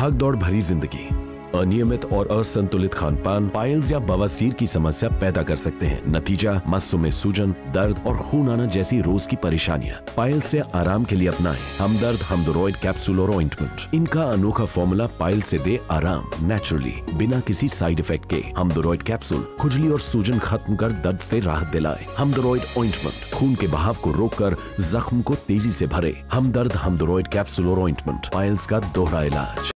भाग दौड़ भरी ज़िंदगी, अनियमित और असंतुलित खान पान पाइल्स या बवासीर की समस्या पैदा कर सकते हैं। नतीजा मस्सों में सूजन, दर्द और खून आना जैसी रोज की परेशानियाँ। पाइल्स से आराम के लिए अपनाएँ। हमदर्द, हमदोरॉइड कैप्सूल और ऑइंटमेंट इनका अनोखा फॉर्मूला पाइल से दे आराम नेचुरली बिना किसी साइड इफ़ेक्ट के। हमदोरॉइड कैप्सूल खुजली और सूजन खत्म कर दर्द से राहत दिलाए। हमदोरॉइड ऑइंटमेंट खून के बहाव को रोककर जख्म को तेज़ी से भरे। हमदर्द, हमदोरॉइड कैप्सूल और ऑइंटमेंट पाइल्स का दोहरा इलाज।